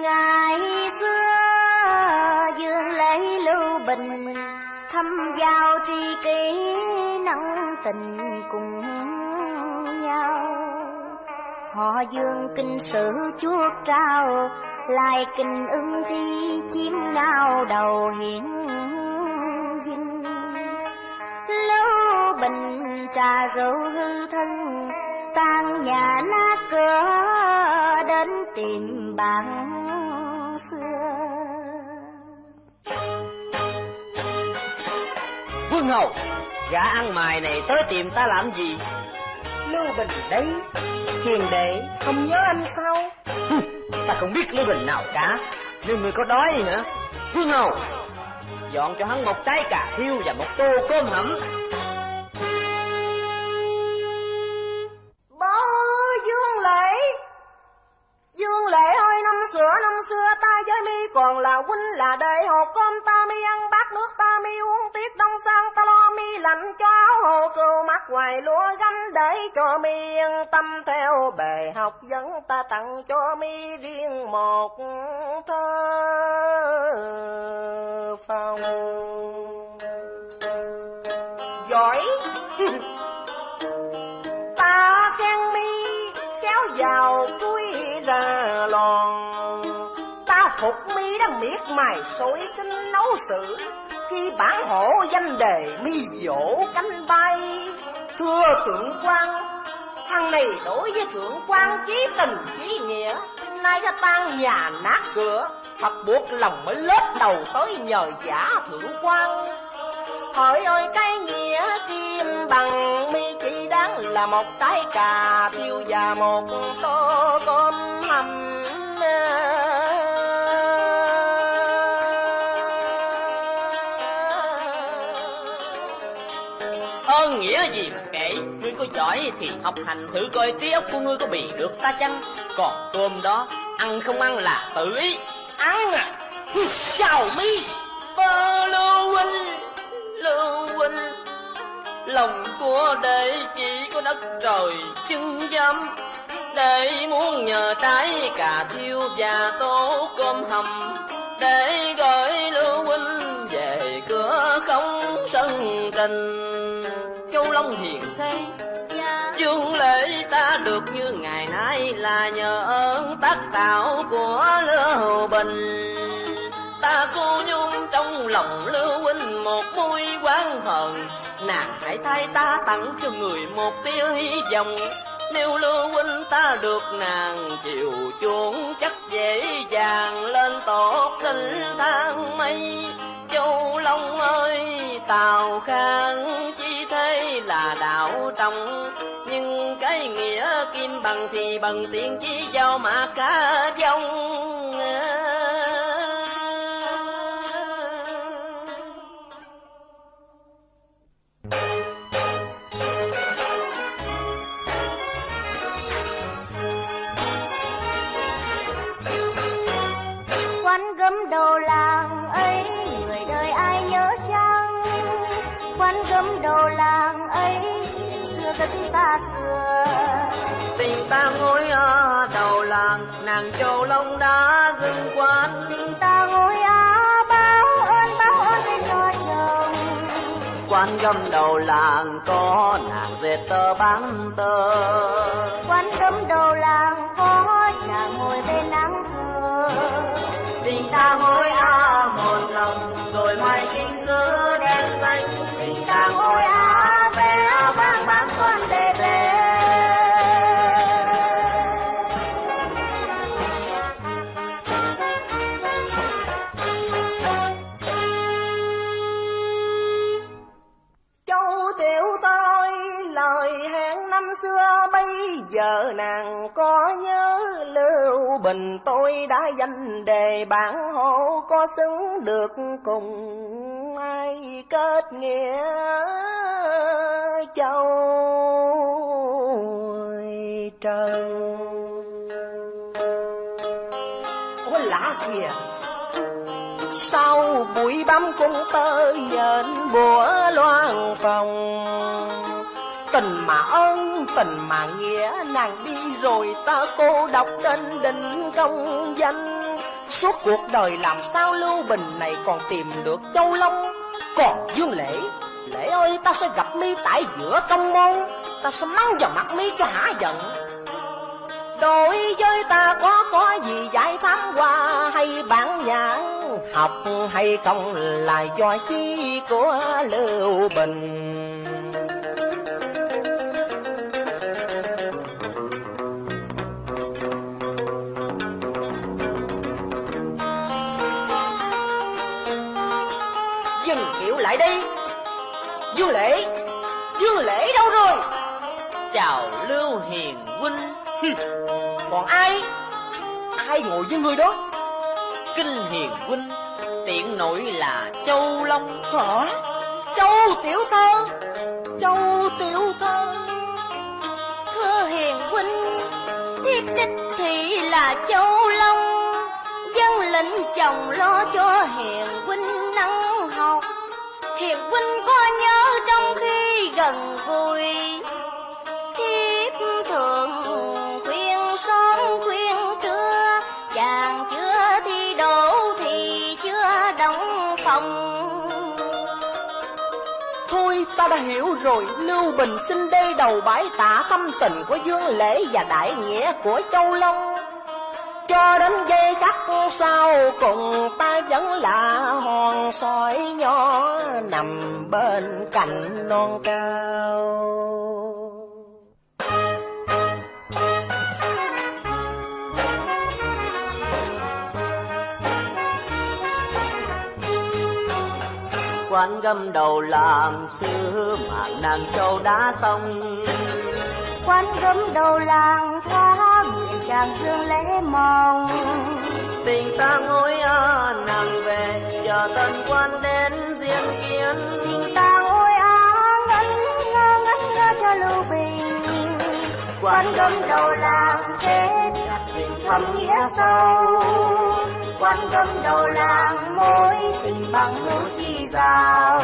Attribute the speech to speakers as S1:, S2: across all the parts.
S1: Ngày xưa dương lễ lưu bình, thăm giao tri kỷ, nắng tình cùng nhau. Họ dương kinh sử chuốt trao lại kinh ưng thi chiếm ngao đầu hiển dinh. Lưu bình trà rượu hư thân tan nhà nát cửa đến tìm bạn xưa.
S2: Quân hầu Gã ăn mài này tới tìm ta làm gì?
S3: Lưu Bình đấy Hiền đệ không nhớ anh sao?
S2: Ta không biết Lưu Bình nào cả Nếu người có đói hả Quân hầu Dọn cho hắn một trái cà thiêu và một tô cơm hẩm
S3: lo cho hồ cừu mắt ngoài lúa gánh để cho mi yên tâm theo bề học dẫn ta tặng cho mi riêng một thơ phòng. Giỏi. Ta khen mi kéo vào cuối ra lòn. Ta phục mi đã miết mài sối kinh nấu sự khi bản hộ danh đề mi vỗ cánh bay. Thưa thượng quan, thằng này đối với thượng quan chí tình chí nghĩa, nay đã tan nhà nát cửa, thật buộc lòng mới lết đầu tới nhờ giả thượng quan. Hỡi ơi cái nghĩa kim bằng mi chỉ đáng là một cái cà thiêu và một tô cơm hầm.
S2: Ơn nghĩa gì mà kể Ngươi có giỏi thì học hành thử coi trí óc của ngươi có bị được ta chăng? Còn cơm đó, Ăn không ăn là tự ý.
S3: Ăn à? Chào mi.
S2: Bơ lưu huynh Lưu huynh Lòng của đệ chỉ có đất trời chân dâm. Đệ muốn nhờ trái cà thiêu và tô cơm hầm. Để gửi Lưu huynh về cửa không sân tình trong hiền thế Dương lễ ta được như ngày nay là nhờ ơn tác tạo của Lưu Bình. Ta cô nhung trong lòng lưu huynh một mối quán hờn. Nàng hãy thay ta tặng cho người một tia hy vọng. Nếu lưu huynh ta được nàng chiều chuộng, chắc dễ dàng lên tổ kinh thang mây. Châu long ơi, tào khang trọng nhưng cái nghĩa kim bằng thì bằng tiền chi giao mà cả dòng
S1: quán gấm đầu làng ấy, người đời ai nhớ chăng? Quán gấm đầu làng ấy rất xa xưa
S2: tình ta ngồi ở đầu làng nàng châu long đã dừng quan
S1: tình ta ngồi á báo ơn báo ơn về cho chồng.
S2: Quan gầm đầu làng có nàng dệt tơ bán tơ.
S1: Quán gấm đầu làng có chàng ngồi bên nắng thơ.
S2: Tình ta ngồi á một lòng
S3: giờ nàng có nhớ Lưu Bình tôi đã danh đề bản hộ, có xứng được cùng ai kết nghĩa châu trần Ôi lạ kìa! Sau bụi bấm cung tơ nhện bùa loan phòng tình mà ơn tình mà nghĩa, nàng đi rồi ta cô độc trên đỉnh công danh. Suốt cuộc đời làm sao lưu bình này còn tìm được châu long, còn dương lễ. Lễ ơi, ta sẽ gặp mi tại giữa công môn, ta sẽ mắng vào mặt mi cho hả giận. Đối với ta có có gì giải thám qua hay bản nhãn, học hay không là do chi của lưu bình. Dừng kiệu lại đi. Dương lễ dương lễ đâu rồi?
S2: Chào lưu hiền huynh.
S3: Còn ai? Ai ngồi với người đó?
S2: Kinh hiền huynh, tiện nội là châu long.
S3: Hả? Châu tiểu thơ, châu tiểu thơ.
S1: Thưa hiền huynh thiết đích thì là châu long. Dân lệnh chồng lo cho hiền huynh năng học hiền huynh có nhớ trong khi gần vui thiếp thường khuyên sớm khuyên trưa, chàng chưa thi đổ thì chưa đóng phòng.
S3: Thôi, ta đã hiểu rồi. Lưu Bình xin đê đầu bãi tạ tâm tình của Dương Lễ Và đại nghĩa của Châu Long. Cho đến giây khắc sau, cùng Ta vẫn là hòn nhỏ Nằm bên cạnh non cao.
S2: Quán gâm đầu làm xưa mà nàng châu đã xong.
S1: Quán gấm đầu làng thoa nguyện chàng dương lễ mong. quán cơm đầu làng kết chặt tình thâm nghĩa sâu. Quán cơm đầu làng mối tình bằng hữu chi giao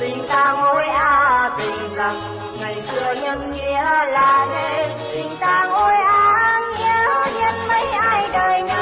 S2: tình ta ngồi a à, tình rằng ngày xưa nhân nghĩa là nên
S1: tình ta ngồi a à, nghĩa nhân mấy ai đời này